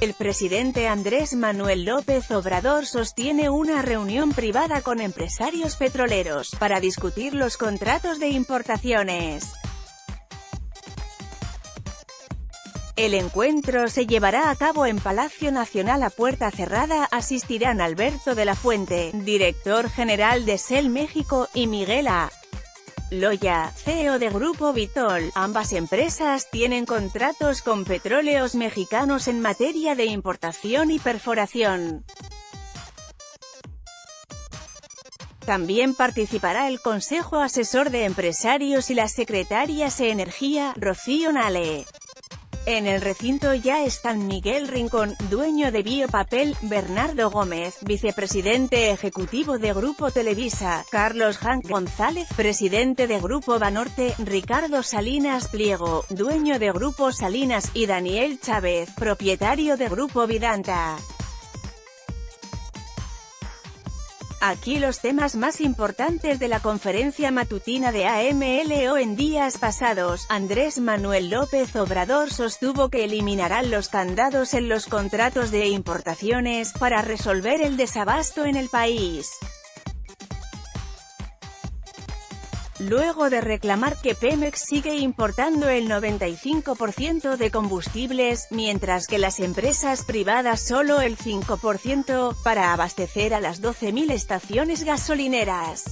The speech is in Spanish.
El presidente Andrés Manuel López Obrador sostiene una reunión privada con empresarios petroleros, para discutir los contratos de importaciones. El encuentro se llevará a cabo en Palacio Nacional a puerta cerrada, asistirán Alberto de la Fuente, director general de SEL México, y Miguel A. Loya, CEO de Grupo Vitol, ambas empresas tienen contratos con petróleos mexicanos en materia de importación y perforación. También participará el Consejo Asesor de Empresarios y las secretarias de Energía, Rocío Nale. En el recinto ya están Miguel Rincón, dueño de Biopapel, Bernardo Gómez, vicepresidente ejecutivo de Grupo Televisa, Carlos Hank González, presidente de Grupo Banorte, Ricardo Salinas Pliego, dueño de Grupo Salinas, y Daniel Chávez, propietario de Grupo Vidanta. Aquí los temas más importantes de la conferencia matutina de AMLO en días pasados. Andrés Manuel López Obrador sostuvo que eliminarán los candados en los contratos de importaciones, para resolver el desabasto en el país. luego de reclamar que Pemex sigue importando el 95% de combustibles, mientras que las empresas privadas solo el 5%, para abastecer a las 12.000 estaciones gasolineras.